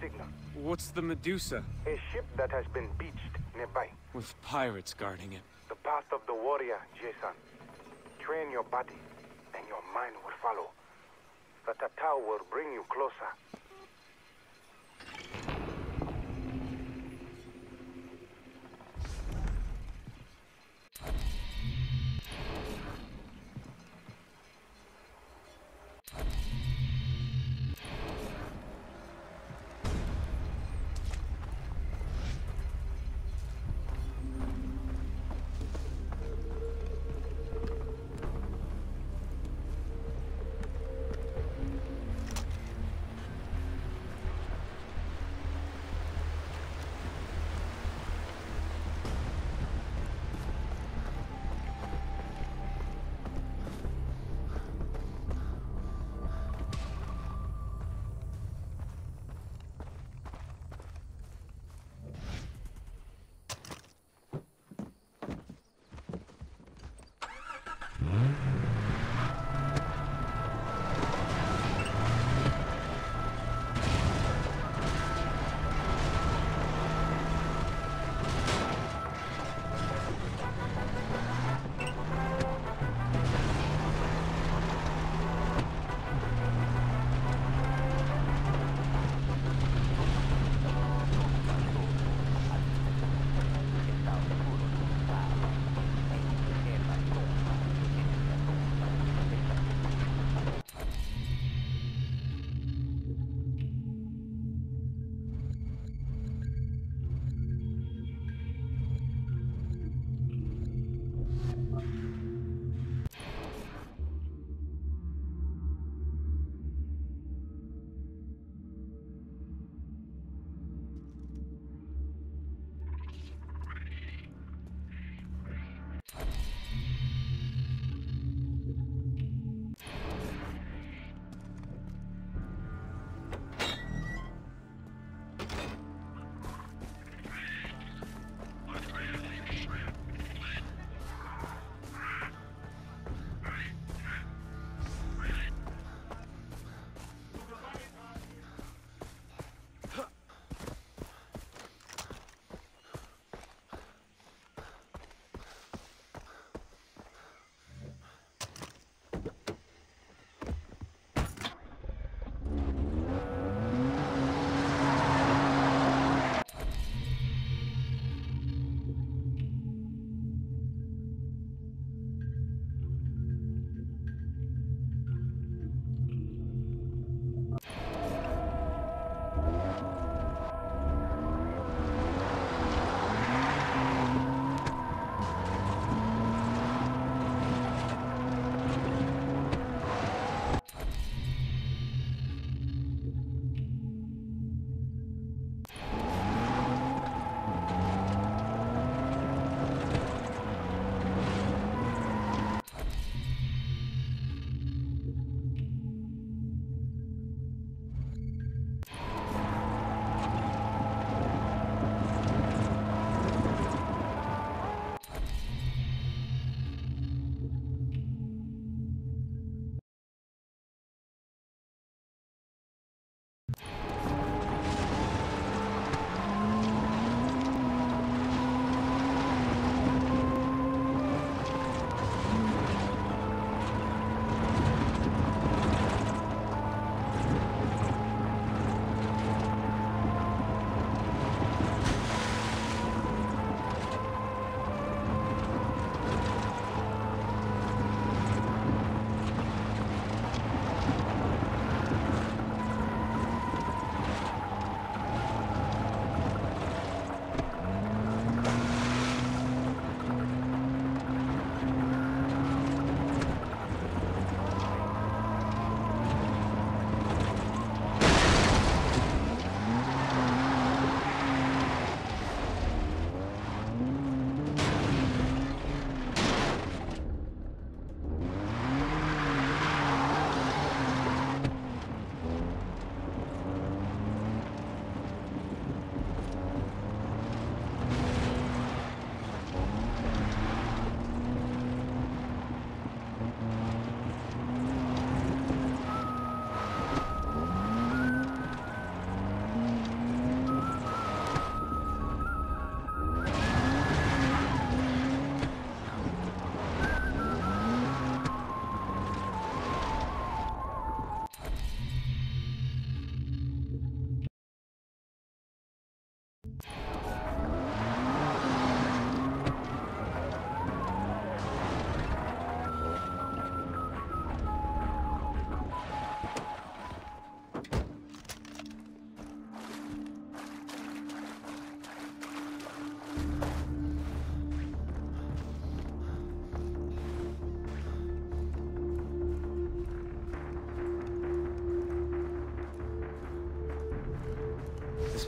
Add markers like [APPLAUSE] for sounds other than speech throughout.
signal. What's the Medusa? A ship that has been beached nearby. With pirates guarding it. The path of the warrior, Jason. Train your body, and your mind will follow. The Tatau will bring you closer.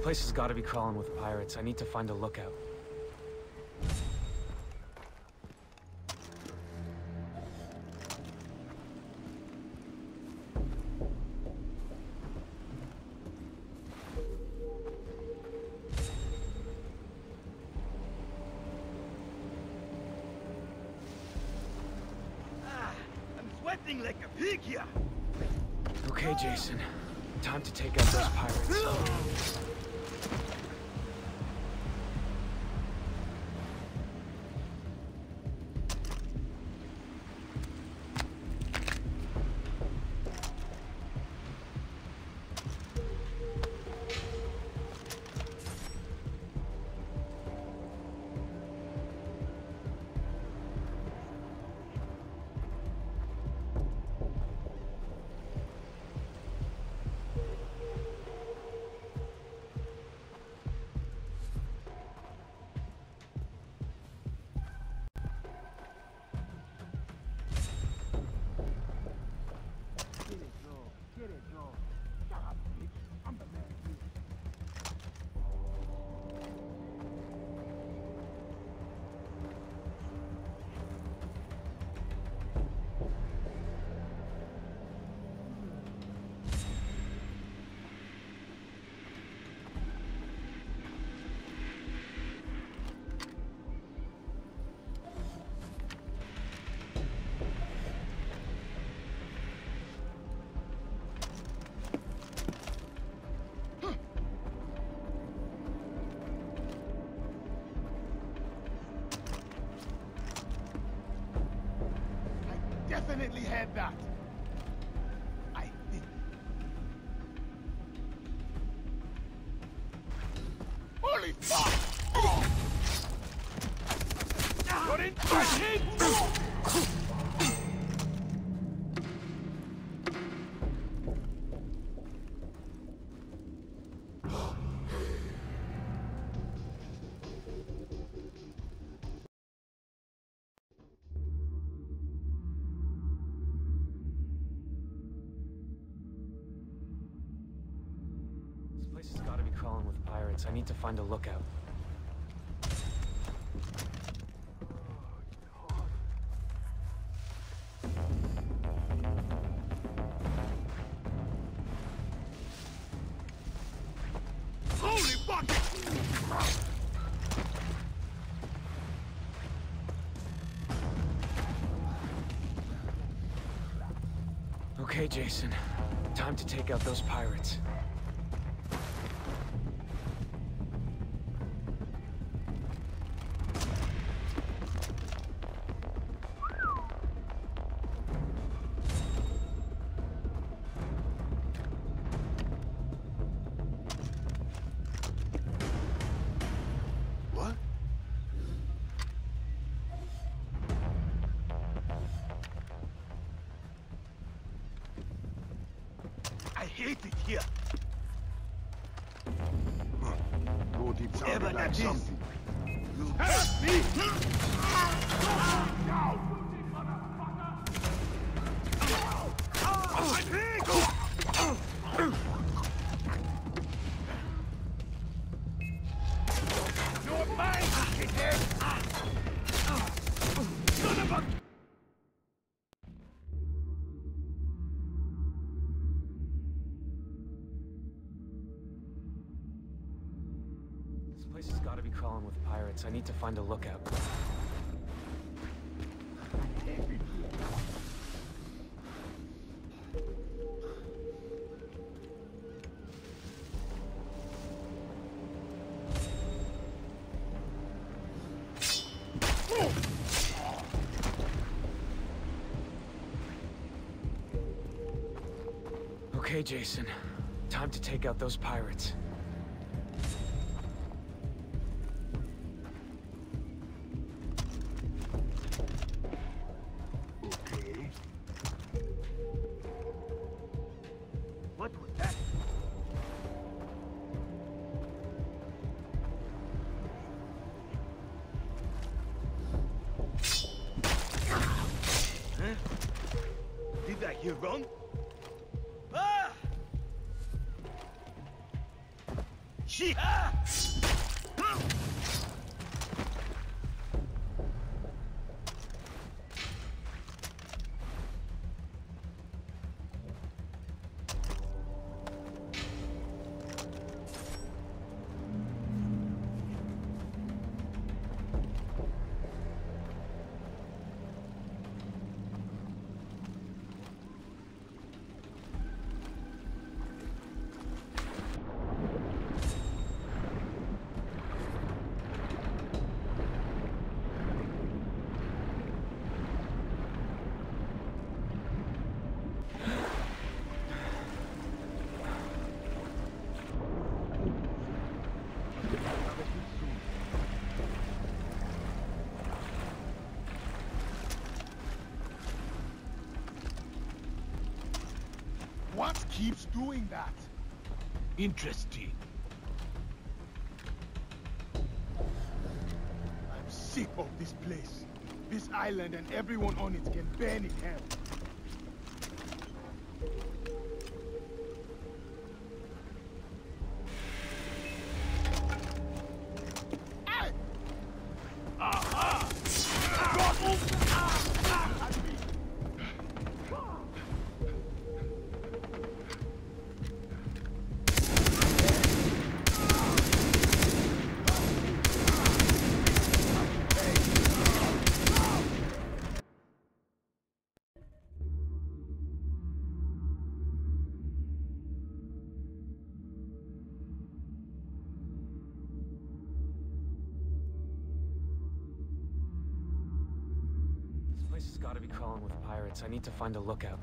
Place has got to be crawling with pirates. I need to find a lookout. Definitely had that. Place has got to be crawling with pirates. I need to find a lookout. Okay, Jason. Time to take out those pirates. Pirates. I need to find a lookout. Okay, Jason. Time to take out those pirates. Keeps doing that? Interesting. I'm sick of this place. This island and everyone on it can burn in hell. This place has got to be crawling with pirates. I need to find a lookout.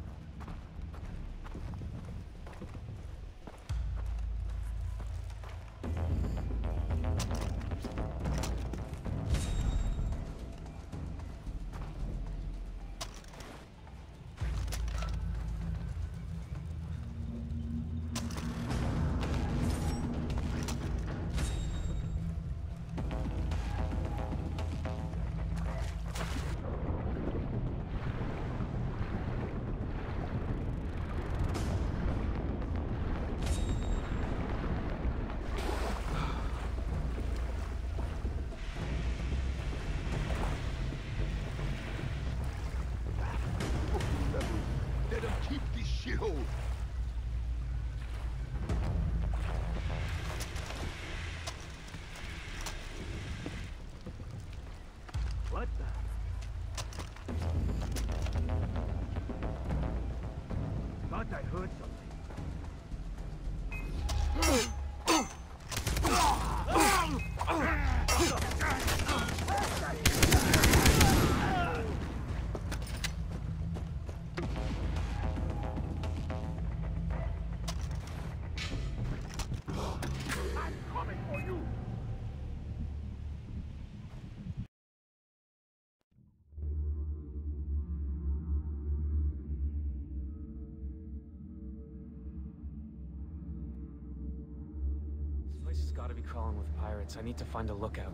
I need to find a lookout.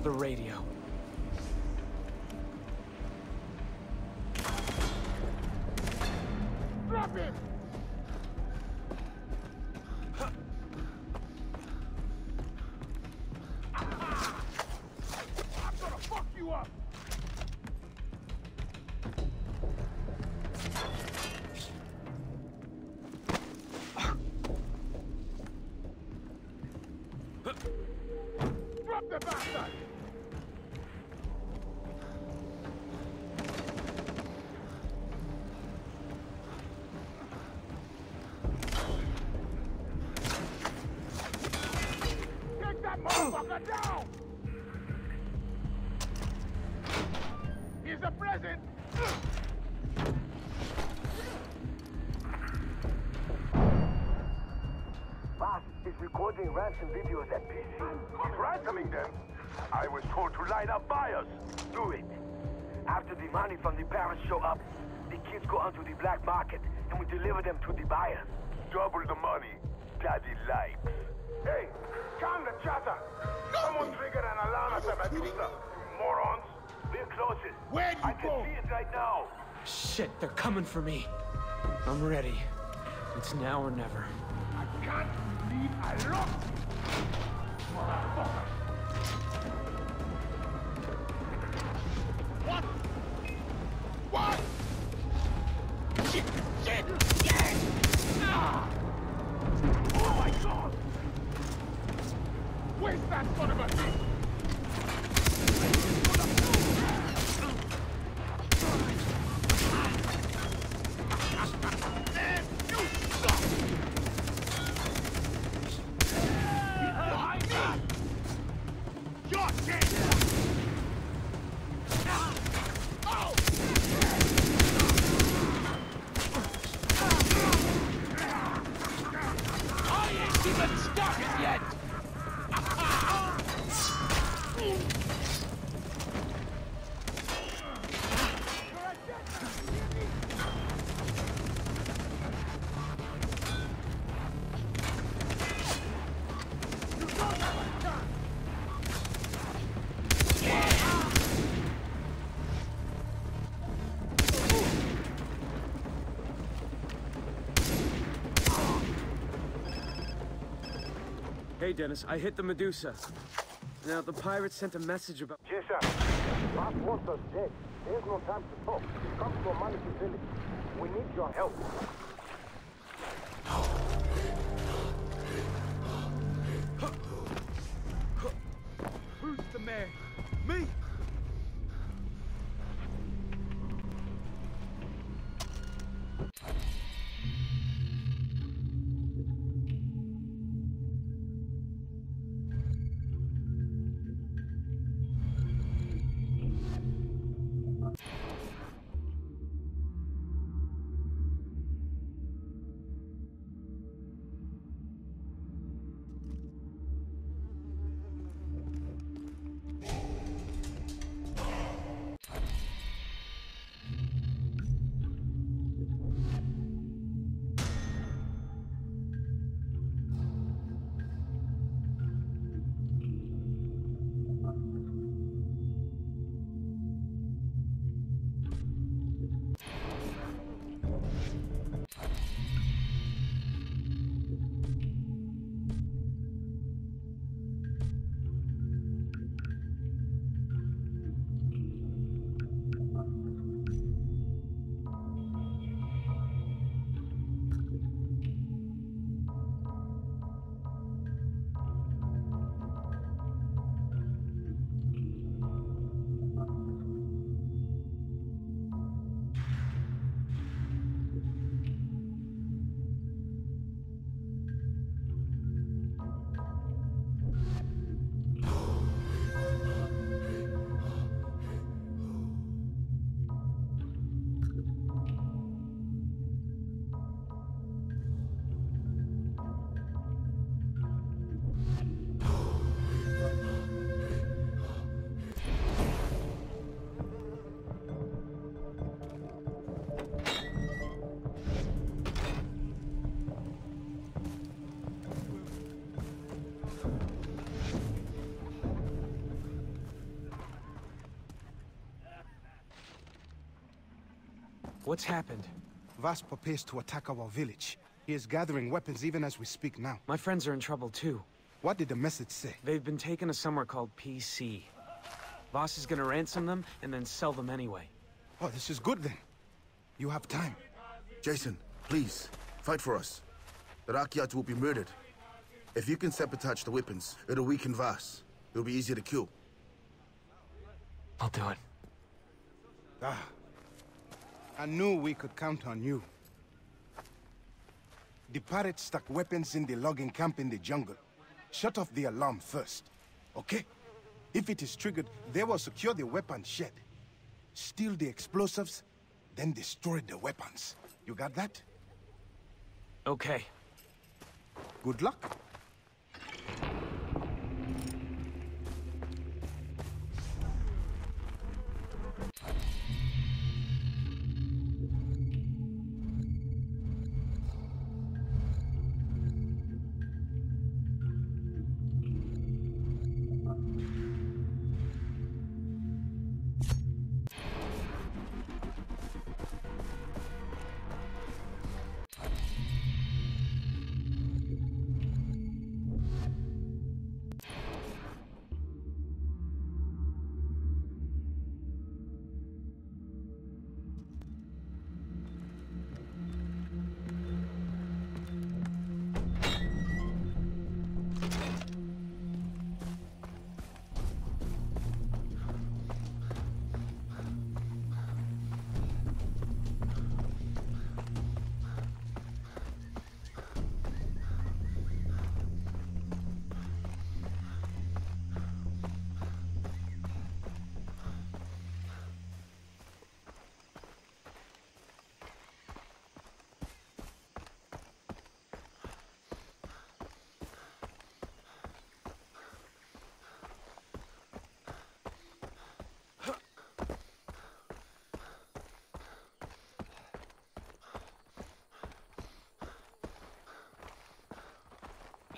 For the radio. And deliver them to the buyers. Double the money. Daddy likes. Hey, calm the chatter. Someone triggered an alarm at the Medusa. Morons. We're closest. Where'd you I can see it right now. Shit, they're coming for me. I'm ready. It's now or never. I can't leave alone! Motherfucker! Hey, Dennis, I hit the Medusa. Now, the pirates sent a message about. Jason, Boss wants us dead. There's no time to talk. Come to Amanaki village. We need your help. What's happened? Vaas prepares to attack our village. He is gathering weapons even as we speak now. My friends are in trouble too. What did the message say? They've been taken to somewhere called PC. Vaas is gonna ransom them and then sell them anyway. Oh, this is good then. You have time. Jason, please, fight for us. The Rakyat will be murdered. If you can sabotage the weapons, it'll weaken Vaas. It'll be easier to kill. I'll do it. Ah. I knew we could count on you. The pirates stuck weapons in the logging camp in the jungle. Shut off the alarm first, okay? If it is triggered, they will secure the weapon shed. Steal the explosives, then destroy the weapons. You got that? Okay. Good luck.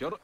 여러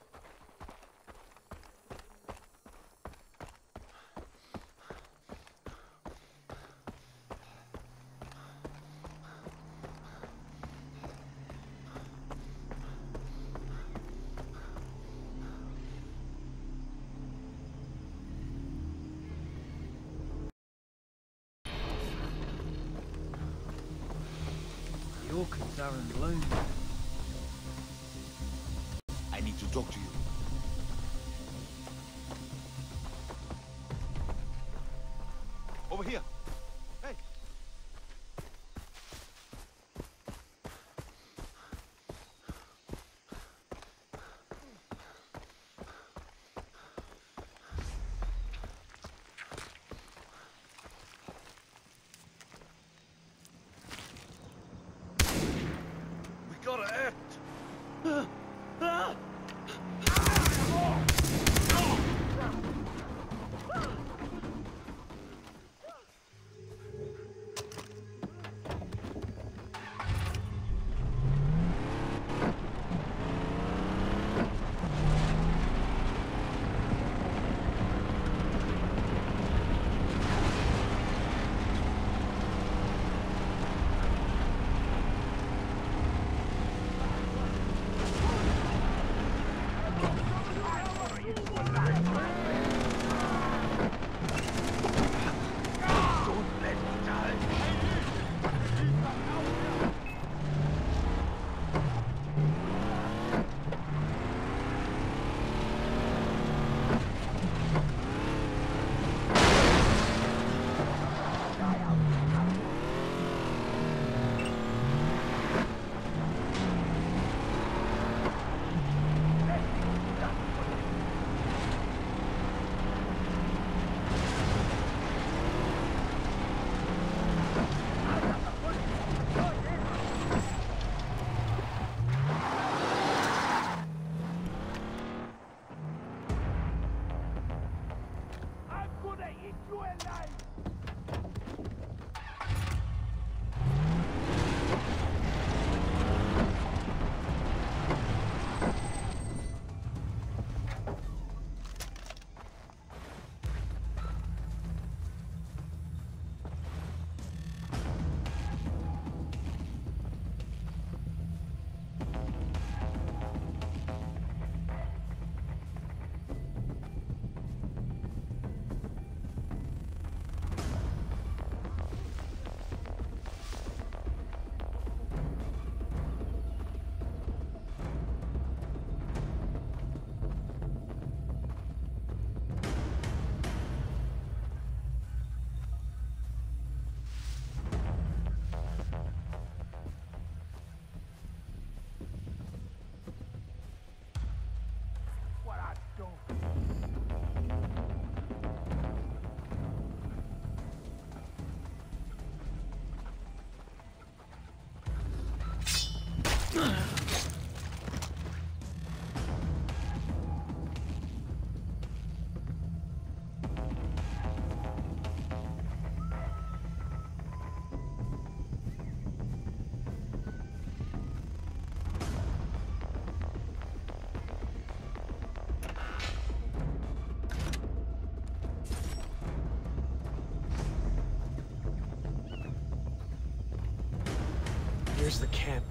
Here's the camp.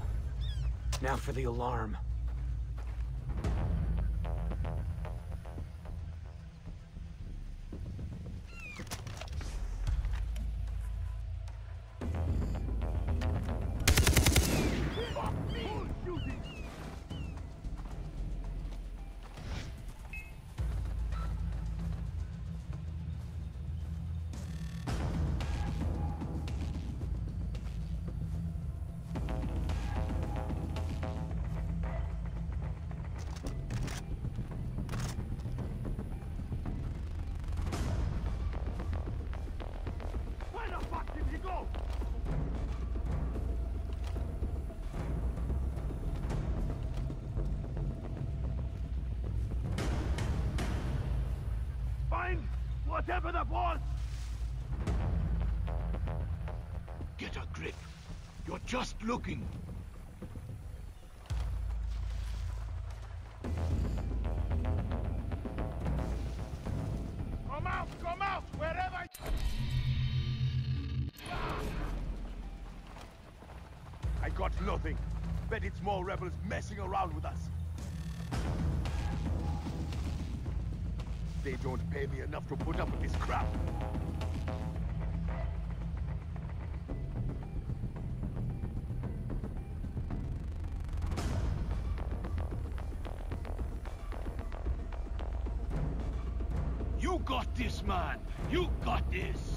Now for the alarm. That was! Get a grip. You're just looking. Come out! Come out! Wherever ah! I got nothing. Bet it's more rebels messing around with us. They don't pay me enough to put up with this crap. You got this, man. You got this.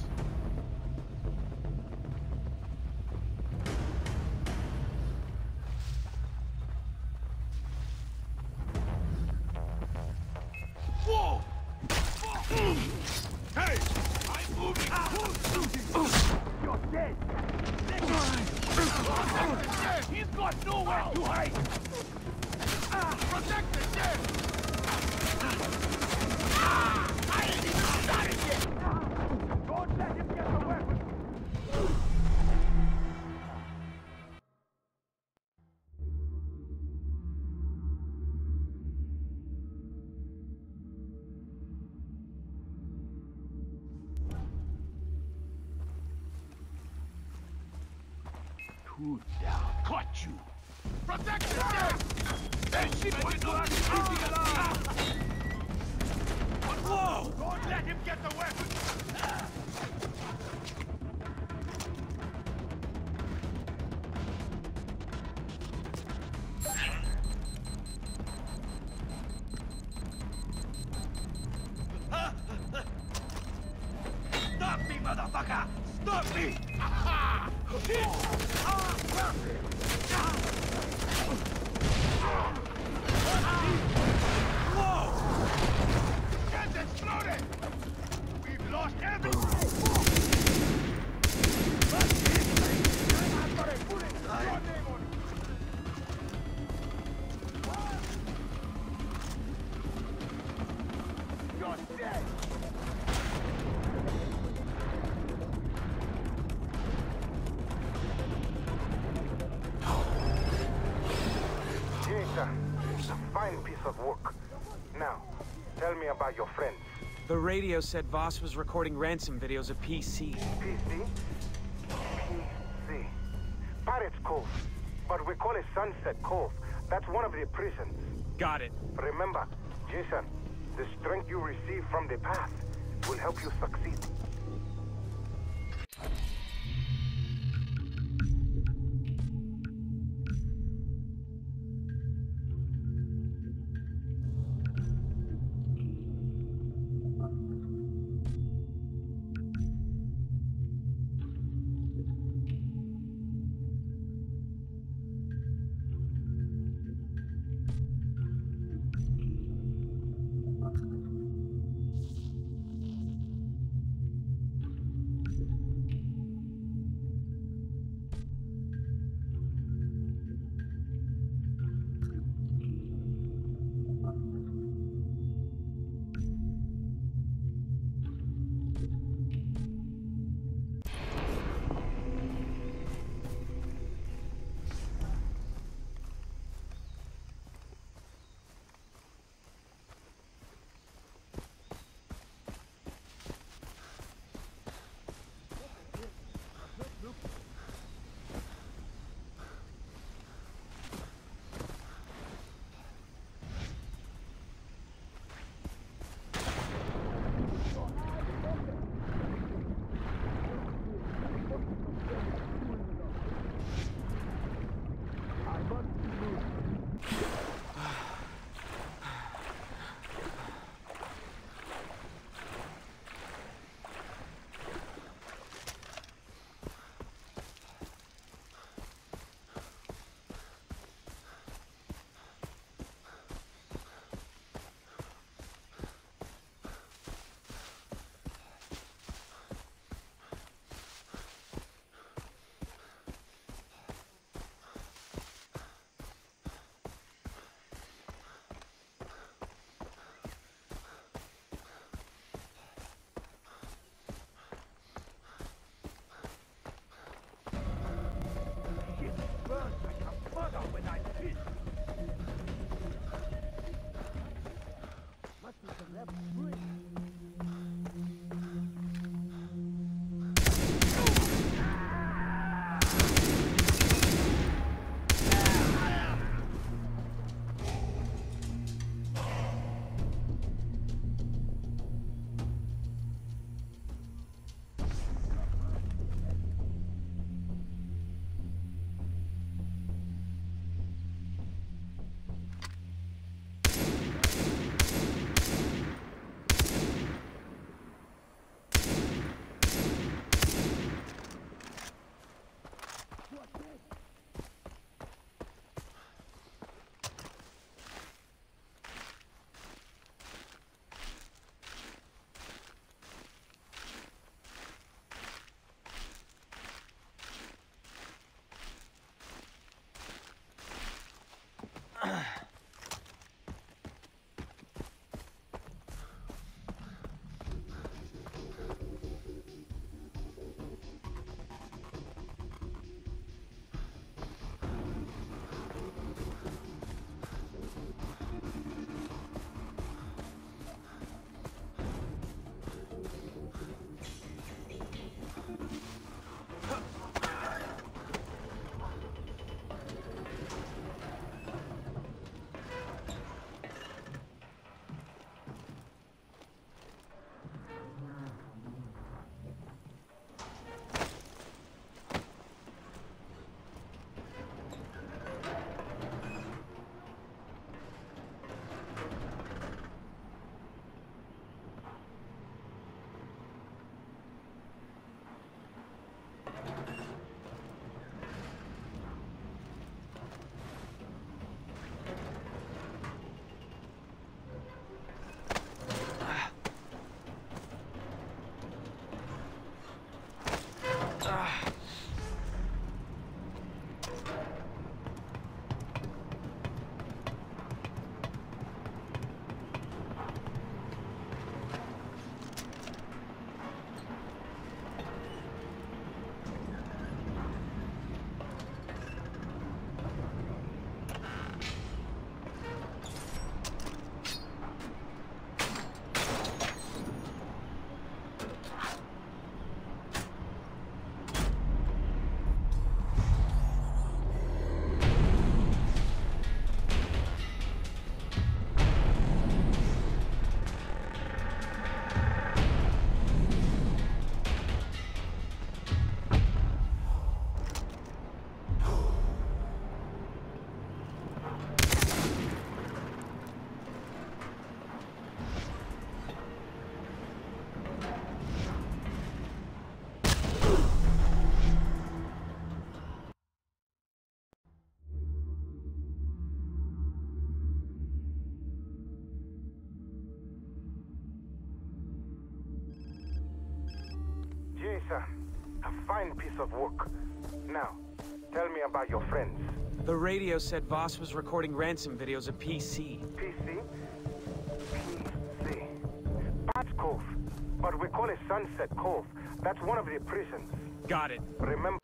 Motherfucker! Stop me! Whoa! Get exploded! We've lost everything! Radio said Vaas was recording ransom videos of PC. PC? PC. Pirates Cove. But we call it Sunset Cove. That's one of the prisons. Got it. Remember, Jason, the strength you receive from the path will help you succeed. A [CLEARS THROAT] fine piece of work. Now, tell me about your friends. The radio said Vaas was recording ransom videos of PC. PC? PC. Pat's Cove. But we call it Sunset Cove. That's one of the prisons. Got it. Remember?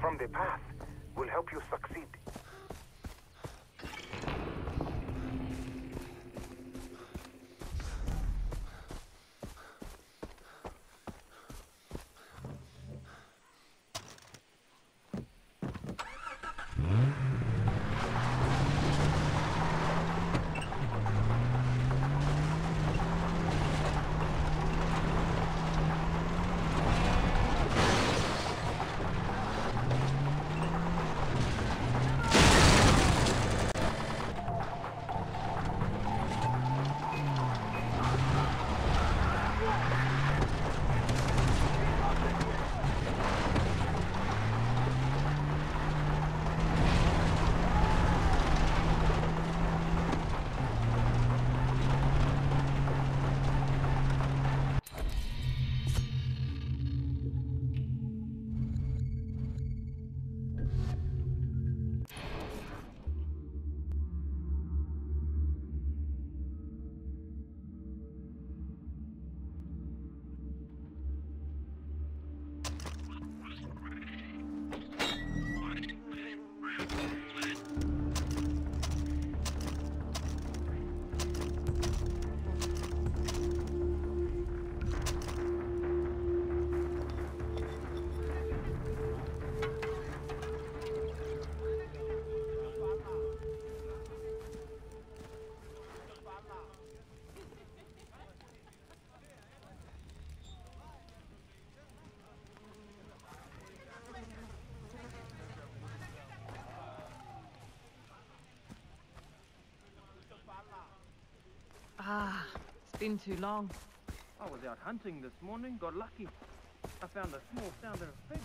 From the path will help you succeed. Ah, it's been too long. I was out hunting this morning, got lucky. I found a small southern fig.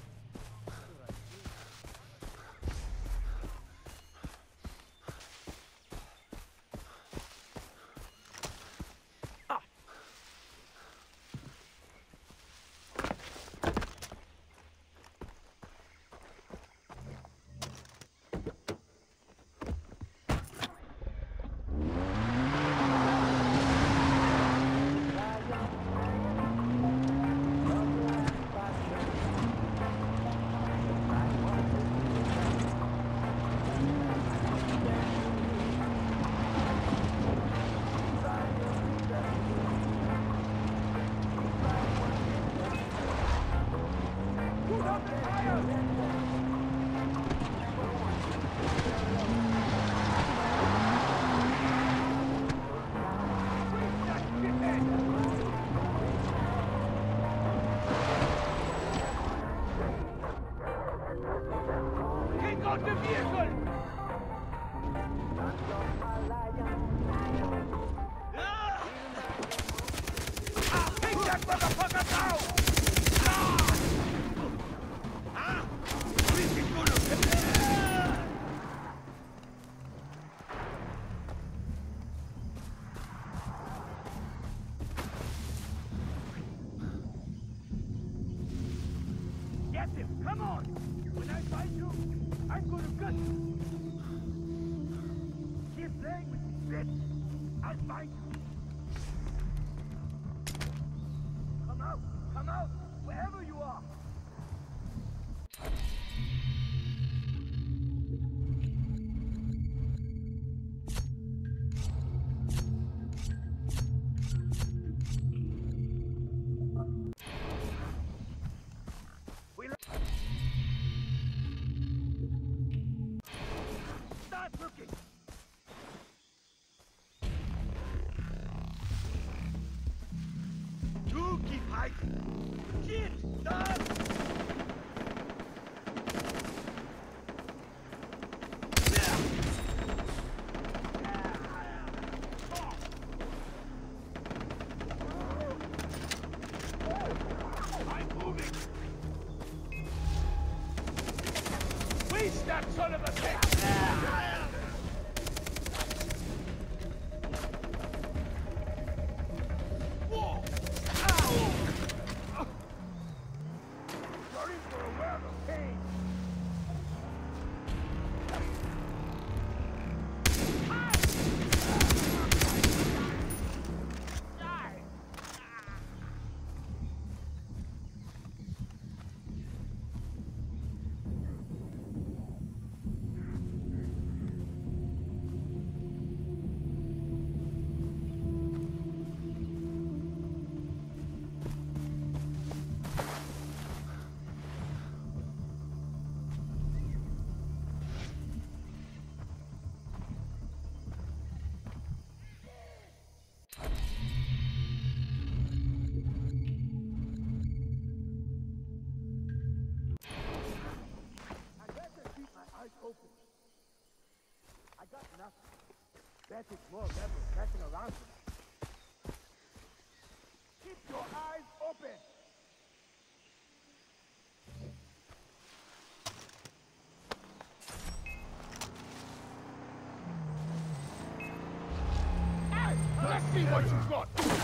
bet it's more rebels messing around with Keep your eyes open! Hey, let's see what you've got!